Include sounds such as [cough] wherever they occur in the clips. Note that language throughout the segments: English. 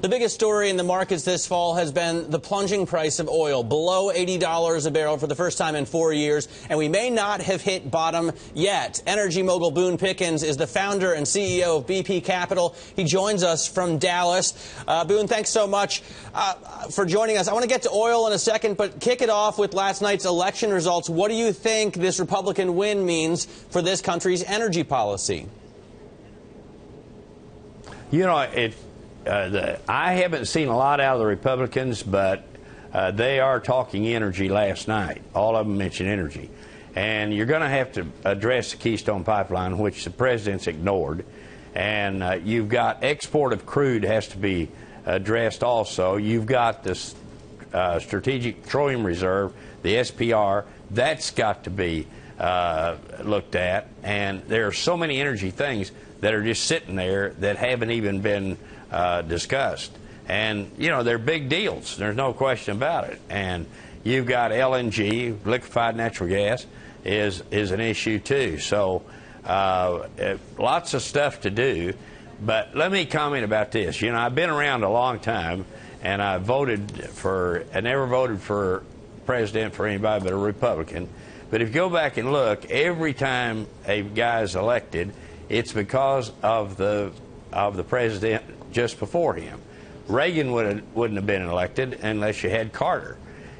The biggest story in the markets this fall has been the plunging price of oil, below $80 a barrel for the first time in four years, and we may not have hit bottom yet. Energy mogul Boone Pickens is the founder and CEO of BP Capital. He joins us from Dallas. Uh, Boone, thanks so much uh, for joining us. I want to get to oil in a second, but kick it off with last night's election results. What do you think this Republican win means for this country's energy policy? You know, it uh, the, I haven't seen a lot out of the Republicans, but uh, they are talking energy last night. All of them mentioned energy. And you're going to have to address the Keystone Pipeline, which the president's ignored. And uh, you've got export of crude has to be addressed also. You've got this uh, Strategic Petroleum Reserve, the SPR, that's got to be uh, looked at. And there are so many energy things that are just sitting there that haven't even been uh, discussed. And, you know, they're big deals. There's no question about it. And you've got LNG, liquefied natural gas, is, is an issue too. So uh, lots of stuff to do. But let me comment about this. You know, I've been around a long time, and I voted for, I never voted for president for anybody but a Republican. But if you go back and look, every time a guy is elected, it's because of the of the president just before him. Reagan would wouldn't have been elected unless you had Carter.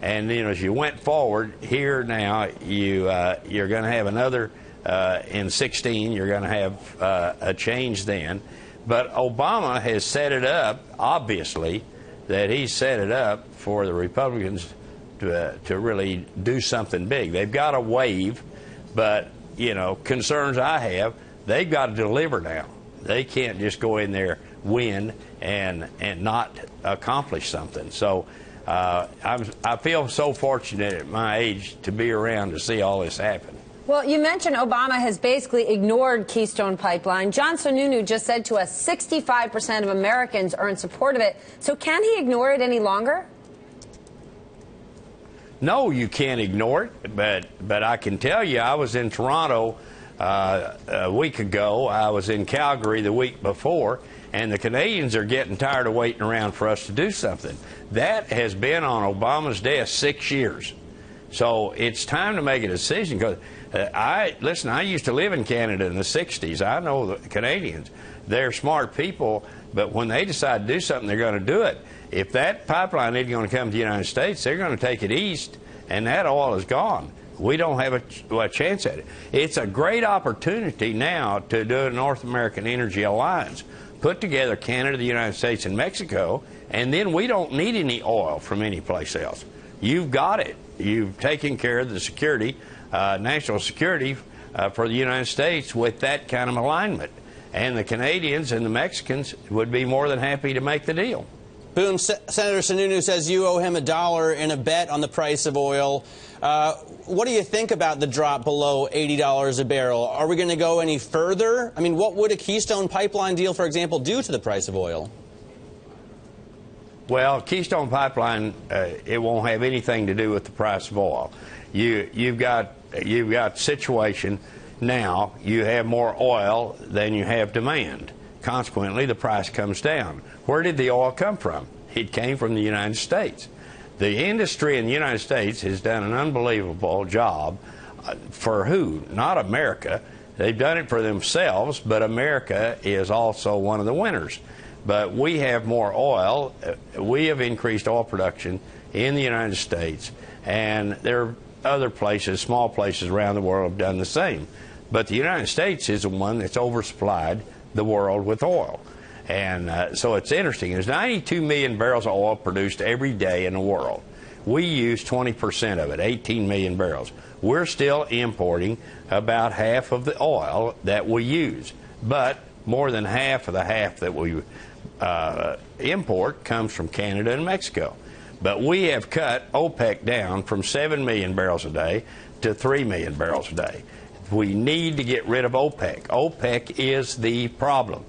And you know, as you went forward here now, you uh, you're going to have another uh, in 16. You're going to have uh, a change then. But Obama has set it up, obviously, that he's set it up for the Republicans to, uh, to really do something big. They've got a wave, but you know, concerns I have, they've got to deliver now. They can't just go in there win and and not accomplish something. So uh, I'm, I feel so fortunate at my age to be around to see all this happen. Well, you mentioned Obama has basically ignored Keystone Pipeline. John Sununu just said to us 65% of Americans are in support of it. So can he ignore it any longer? No, you can't ignore it, but but I can tell you, I was in Toronto uh, a week ago. I was in Calgary the week before, and the Canadians are getting tired of waiting around for us to do something. That has been on Obama's desk six years. So it's time to make a decision because uh, I listen. I used to live in Canada in the '60s. I know the Canadians; they're smart people, but when they decide to do something, they're going to do it. If that pipeline isn't going to come to the United States, they're going to take it east, and that oil is gone. We don't have a, a chance at it. It's a great opportunity now to do a North American Energy Alliance put together Canada, the United States, and Mexico, and then we don't need any oil from any place else. You've got it. You've taken care of the security, uh, national security uh, for the United States with that kind of alignment. And the Canadians and the Mexicans would be more than happy to make the deal. Boone, Senator Sununu says you owe him a dollar in a bet on the price of oil. Uh, what do you think about the drop below $80 a barrel? Are we going to go any further? I mean, what would a Keystone Pipeline deal, for example, do to the price of oil? Well, Keystone Pipeline, uh, it won't have anything to do with the price of oil. You, you've got you've got situation now. You have more oil than you have demand. Consequently, the price comes down. Where did the oil come from? It came from the United States. The industry in the United States has done an unbelievable job uh, for who? Not America. They've done it for themselves, but America is also one of the winners. But we have more oil. Uh, we have increased oil production in the United States, and there are other places, small places around the world, have done the same. But the United States is the one that's oversupplied the world with oil. And uh, so it's interesting. There's 92 million barrels of oil produced every day in the world. We use 20% of it, 18 million barrels. We're still importing about half of the oil that we use, but more than half of the half that we uh, import comes from Canada and Mexico. But we have cut OPEC down from 7 million barrels a day to 3 million barrels a day. We need to get rid of OPEC. OPEC is the problem.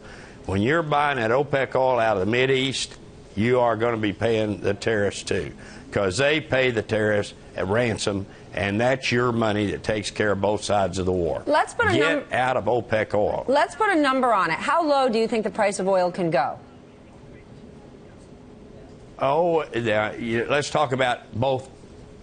When you're buying that OPEC oil out of the Mid East, you are going to be paying the tariffs too, because they pay the tariffs at ransom, and that's your money that takes care of both sides of the war. Let's put a get out of OPEC oil. Let's put a number on it. How low do you think the price of oil can go? Oh, let's talk about both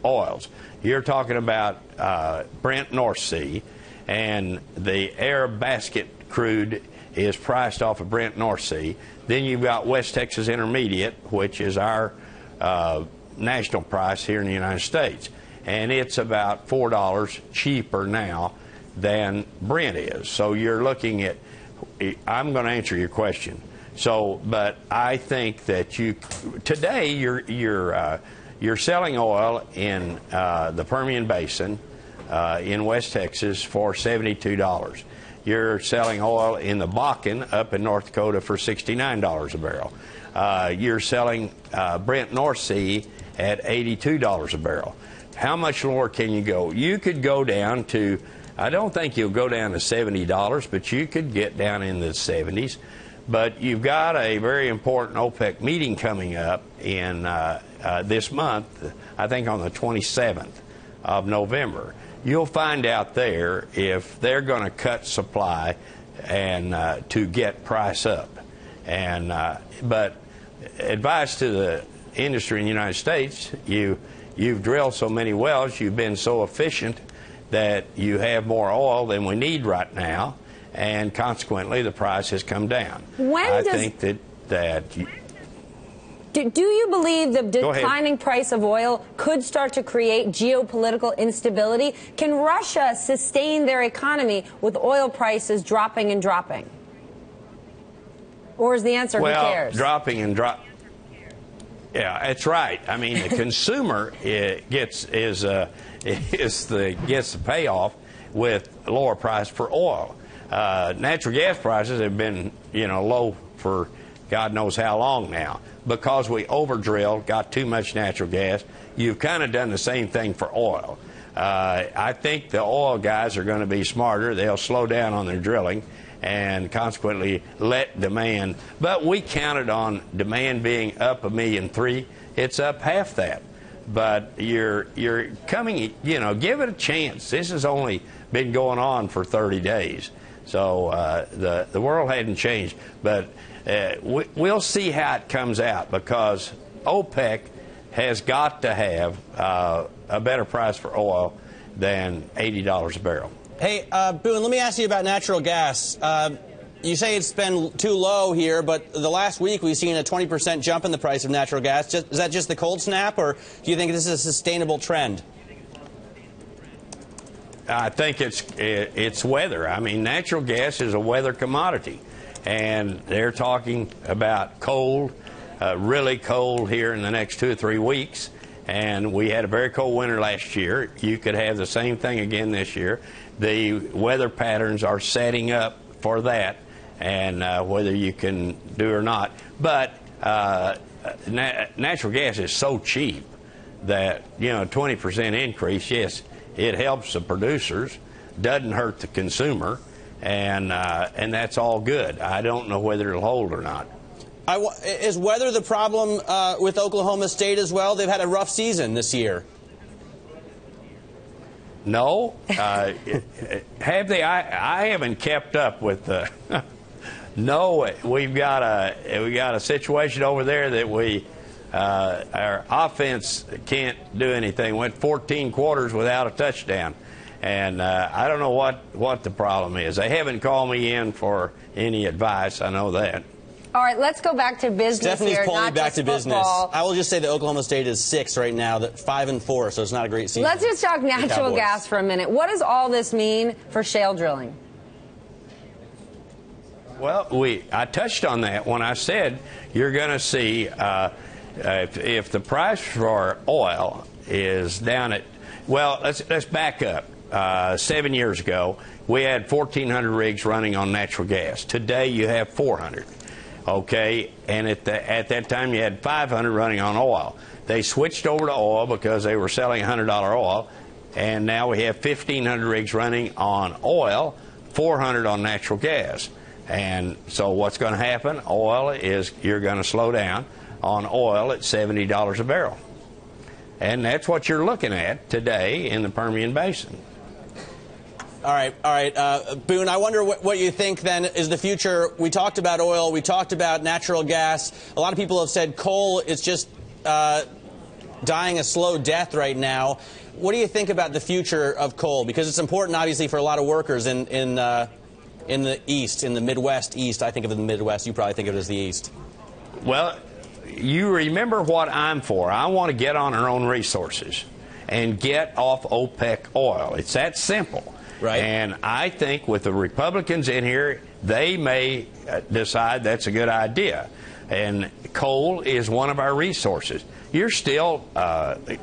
oils. You're talking about uh, Brent North Sea, and the Arab basket crude is priced off of Brent North Sea. Then you've got West Texas Intermediate, which is our uh, national price here in the United States. And it's about $4 cheaper now than Brent is. So you're looking at, I'm going to answer your question. So, but I think that you, today you're, you're, uh, you're selling oil in uh, the Permian Basin uh, in West Texas for $72. You're selling oil in the Bakken up in North Dakota for $69 a barrel. Uh, you're selling uh, Brent North Sea at $82 a barrel. How much lower can you go? You could go down to, I don't think you'll go down to $70, but you could get down in the 70s. But you've got a very important OPEC meeting coming up in uh, uh, this month, I think on the 27th of November you'll find out there if they're going to cut supply and uh, to get price up. And uh, but advice to the industry in the United States, you you've drilled so many wells, you've been so efficient that you have more oil than we need right now, and consequently the price has come down. When I does... think that that do, do you believe the declining price of oil could start to create geopolitical instability? Can Russia sustain their economy with oil prices dropping and dropping? Or is the answer well, who cares? dropping and drop. Yeah, that's right. I mean, the consumer [laughs] gets is uh, [laughs] is the gets the payoff with lower price for oil. Uh, natural gas prices have been you know low for God knows how long now because we over drilled, got too much natural gas. You've kind of done the same thing for oil. Uh, I think the oil guys are going to be smarter. They'll slow down on their drilling and consequently let demand. But we counted on demand being up a million three. It's up half that. But you're you're coming, you know, give it a chance. This has only been going on for 30 days, so uh, the the world hadn't changed. But uh, we, we'll see how it comes out because OPEC has got to have uh, a better price for oil than $80 a barrel. Hey, uh, Boone, let me ask you about natural gas. Uh, you say it's been too low here, but the last week we've seen a 20% jump in the price of natural gas. Just, is that just the cold snap, or do you think this is a sustainable trend? I think it's it's weather. I mean, natural gas is a weather commodity and they're talking about cold, uh, really cold here in the next two or three weeks. And we had a very cold winter last year. You could have the same thing again this year. The weather patterns are setting up for that, and uh, whether you can do or not. But uh, na- natural gas is so cheap that you know, 20% increase. Yes, it helps the producers, doesn't hurt the consumer and uh, and that's all good. I don't know whether it'll hold or not. is weather the problem uh, with Oklahoma State as well? They've had a rough season this year. No, uh, [laughs] have they? I, I haven't kept up with the. [laughs] no, we've got a we got a situation over there that we uh, our offense can't do anything. Went 14 quarters without a touchdown. And uh, I don't know what, what the problem is. They haven't called me in for any advice. I know that. All right, let's go back to business Stephanie's here, pulling back to football. business. I will just say that Oklahoma State is six right now, that five and four, so it's not a great season. Let's just talk natural gas for a minute. What does all this mean for shale drilling? Well, we I touched on that when I said you're going to see uh, if, if the price for oil is down at well, let's let's back up uh, seven years ago, we had 1,400 rigs running on natural gas. Today, you have 400. Okay, and at, the, at that time, you had 500 running on oil. They switched over to oil because they were selling $100 oil, and now we have 1,500 rigs running on oil, 400 on natural gas. And so, what's going to happen? Oil is you're going to slow down on oil at $70 a barrel. And that's what you're looking at today in the Permian Basin. All right, all right. Uh, Boone, I wonder what, what, you think then is the future. We talked about oil, we talked about natural gas. A lot of people have said coal is just uh, dying a slow death right now. What do you think about the future of coal? Because it's important, obviously, for a lot of workers in in uh, in the East, in the Midwest East. I think of the Midwest. You probably think of it as the East. Well, you remember what I'm for. I want to get on our own resources and get off OPEC oil. It's that simple. Right. And I think with the Republicans in here, they may uh, decide that's a good idea. And coal is one of our resources. You're still uh,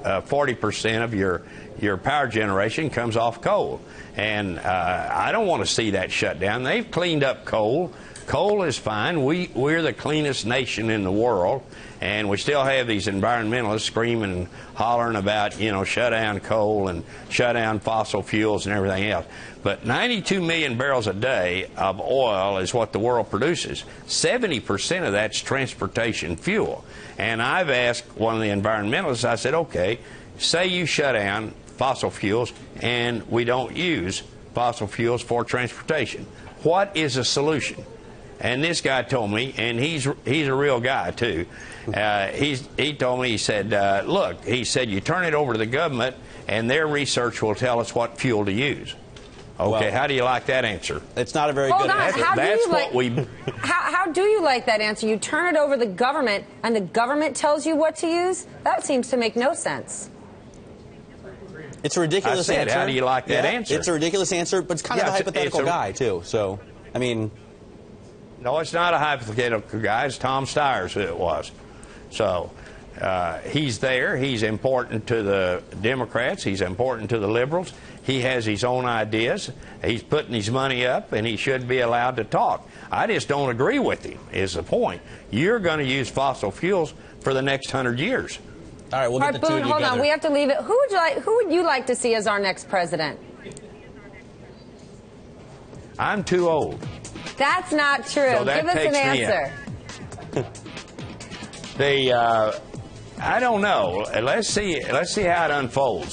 uh, 40% of your your power generation comes off coal, and uh, I don't want to see that shut down. They've cleaned up coal. Coal is fine. We we're the cleanest nation in the world, and we still have these environmentalists screaming and hollering about you know shut down coal and shut down fossil fuels and everything else. But 92 million barrels a day of oil is what the world produces. 70% of that's transportation fuel. And I've asked one of the environmentalists. I said, okay, say you shut down fossil fuels and we don't use fossil fuels for transportation. What is the solution? And this guy told me, and he's he's a real guy too. Uh, he's he told me he said, uh, look, he said you turn it over to the government, and their research will tell us what fuel to use. Okay, well, how do you like that answer? It's not a very hold good on. answer. How That's do what like, we. [laughs] How, how do you like that answer? You turn it over to the government, and the government tells you what to use? That seems to make no sense. It's a ridiculous I said, answer. How do you like that yeah, answer? It's a ridiculous answer, but it's kind Yeah, of a hypothetical a- guy too. So, I mean, No, it's not a hypothetical guy. It's Tom Steyers who it was. So uh, he's there. He's important to the Democrats. He's important to the liberals. He has his own ideas. He's putting his money up, and he should be allowed to talk. I just don't agree with him. Is the point? You're going to use fossil fuels for the next hundred years. all right, we'll All get the two Boone, of you hold together. on. We have to leave it. Who would you like? Who would you like to see as our next president? I'm too old. That's not true. So that Give us an answer. [laughs] The uh, I don't know. Let's see. Let's see how it unfolds.